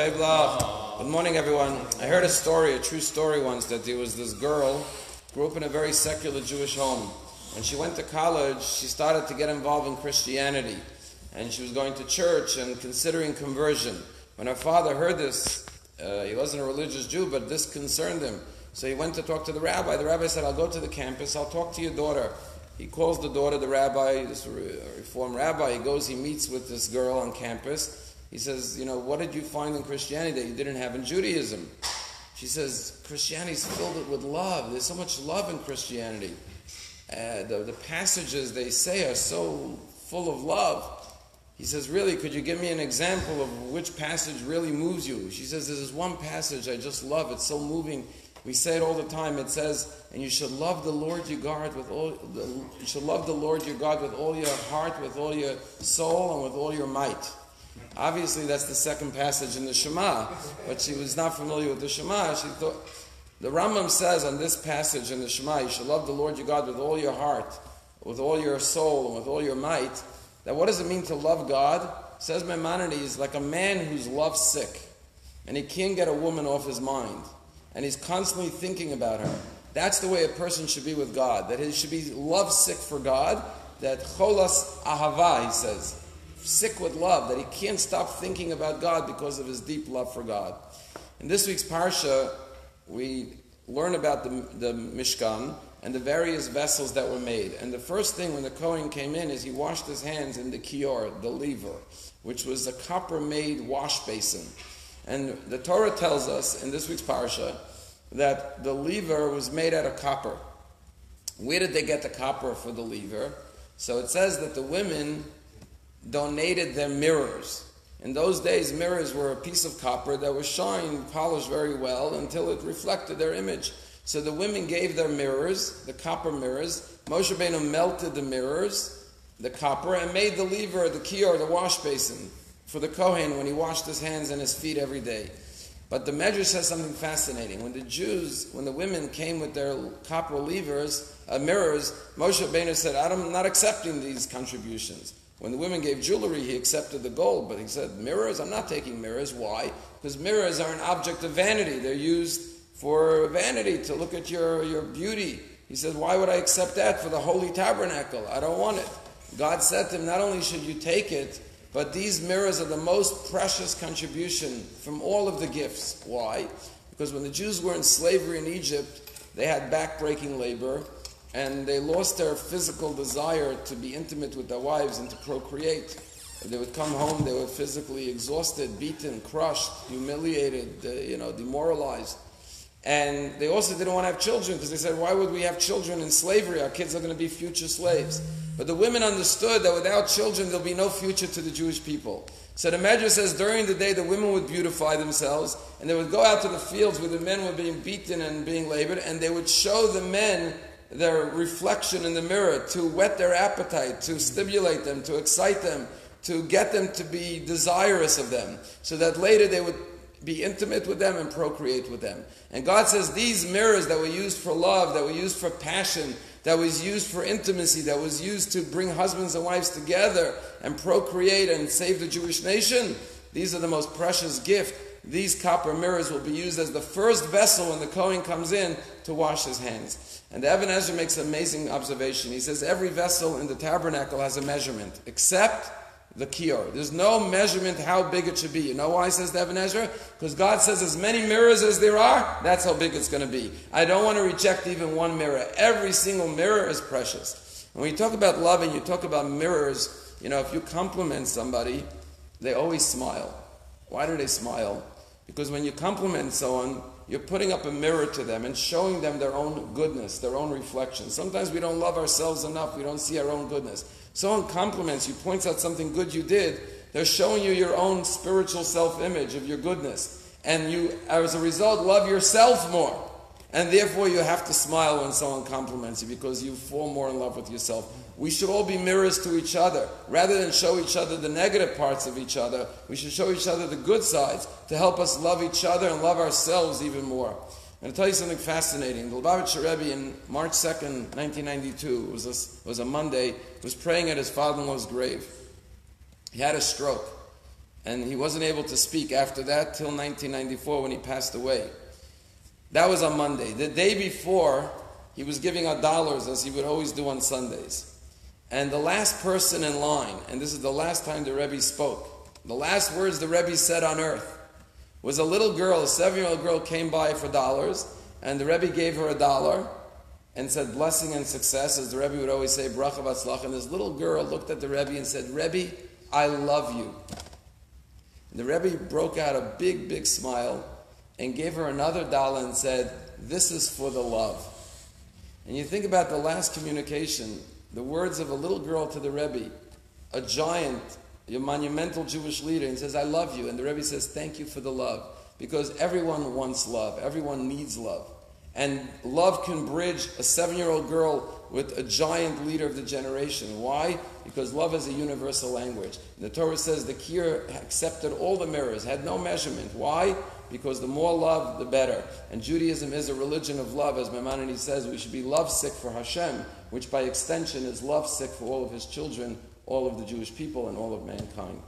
Good morning, everyone. I heard a story, a true story once, that there was this girl, grew up in a very secular Jewish home. When she went to college, she started to get involved in Christianity. And she was going to church and considering conversion. When her father heard this, uh, he wasn't a religious Jew, but this concerned him. So he went to talk to the rabbi. The rabbi said, I'll go to the campus, I'll talk to your daughter. He calls the daughter, the rabbi, this reform rabbi. He goes, he meets with this girl on campus. He says, you know, what did you find in Christianity that you didn't have in Judaism? She says, Christianity's filled it with love. There's so much love in Christianity. Uh, the, the passages they say are so full of love. He says, Really, could you give me an example of which passage really moves you? She says, There's one passage I just love. It's so moving. We say it all the time. It says, And you should love the Lord your God with all the, you should love the Lord your God with all your heart, with all your soul, and with all your might. Obviously, that's the second passage in the Shema, but she was not familiar with the Shema. She thought the Rambam says on this passage in the Shema, you should love the Lord your God with all your heart, with all your soul, and with all your might. That what does it mean to love God? Says Maimonides, like a man who's love sick, and he can't get a woman off his mind, and he's constantly thinking about her. That's the way a person should be with God. That he should be love sick for God. That cholas ahava, he says sick with love, that he can't stop thinking about God because of his deep love for God. In this week's Parsha, we learn about the, the Mishkan and the various vessels that were made. And the first thing when the Kohen came in is he washed his hands in the kior, the laver, which was a copper made wash basin. And the Torah tells us in this week's Parsha that the laver was made out of copper. Where did they get the copper for the laver? So it says that the women donated their mirrors. In those days, mirrors were a piece of copper that was shined, polished very well until it reflected their image. So the women gave their mirrors, the copper mirrors. Moshe Rabbeinu melted the mirrors, the copper, and made the laver, the kior, the wash basin for the Kohen when he washed his hands and his feet every day. But the Medrash says something fascinating. When the Jews, when the women came with their copper levers, uh, mirrors, Moshe Rabbeinu said, I'm not accepting these contributions. When the women gave jewelry, he accepted the gold, but he said, Mirrors? I'm not taking mirrors. Why? Because mirrors are an object of vanity. They're used for vanity, to look at your, your beauty. He said, Why would I accept that for the holy tabernacle? I don't want it. God said to him, Not only should you take it, but these mirrors are the most precious contribution from all of the gifts. Why? Because when the Jews were in slavery in Egypt, they had backbreaking labor and they lost their physical desire to be intimate with their wives and to procreate. They would come home, they were physically exhausted, beaten, crushed, humiliated, uh, you know, demoralized. And they also didn't want to have children because they said, why would we have children in slavery? Our kids are going to be future slaves. But the women understood that without children, there'll be no future to the Jewish people. So the Medrash says during the day, the women would beautify themselves and they would go out to the fields where the men were being beaten and being labored and they would show the men their reflection in the mirror, to whet their appetite, to stimulate them, to excite them, to get them to be desirous of them, so that later they would be intimate with them and procreate with them. And God says these mirrors that were used for love, that were used for passion, that was used for intimacy, that was used to bring husbands and wives together and procreate and save the Jewish nation, these are the most precious gift. These copper mirrors will be used as the first vessel when the Kohen comes in to wash his hands. And Ibn Ezra makes an amazing observation. He says every vessel in the tabernacle has a measurement, except the kior. There's no measurement how big it should be. You know why, says Ibn Ezra? Because God says as many mirrors as there are, that's how big it's going to be. I don't want to reject even one mirror. Every single mirror is precious. And when you talk about love and you talk about mirrors, you know, if you compliment somebody, they always smile. Why do they smile? Because when you compliment someone, you're putting up a mirror to them and showing them their own goodness, their own reflection. Sometimes we don't love ourselves enough, we don't see our own goodness. Someone compliments you, points out something good you did, they're showing you your own spiritual self image of your goodness. And you, as a result, love yourself more. And therefore, you have to smile when someone compliments you because you fall more in love with yourself. We should all be mirrors to each other. Rather than show each other the negative parts of each other, we should show each other the good sides to help us love each other and love ourselves even more. And I'm going to tell you something fascinating. The Lubavitcher Rebbe in March 2nd, 1992, was a, was a Monday, was praying at his father-in-law's grave. He had a stroke. and he wasn't able to speak after that till 1994 when he passed away. That was on Monday. The day before, he was giving out dollars as he would always do on Sundays. And the last person in line, and this is the last time the Rebbe spoke, the last words the Rebbe said on earth was a little girl, a seven year old girl, came by for dollars, and the Rebbe gave her a dollar and said blessing and success, as the Rebbe would always say, bracha batzlach. And this little girl looked at the Rebbe and said, Rebbe, I love you. And the Rebbe broke out a big, big smile and gave her another dollar and said, This is for the love. And you think about the last communication, the words of a little girl to the Rebbe, a giant, a monumental Jewish leader, and says, I love you. And the Rebbe says, Thank you for the love. Because everyone wants love, everyone needs love. And love can bridge a seven year old girl with a giant leader of the generation. Why? Because love is a universal language. The Torah says the kior accepted all the mirrors, had no measurement. Why? Because the more love, the better. And Judaism is a religion of love. As Maimonides says, we should be lovesick for Hashem, which by extension is lovesick for all of his children, all of the Jewish people, and all of mankind.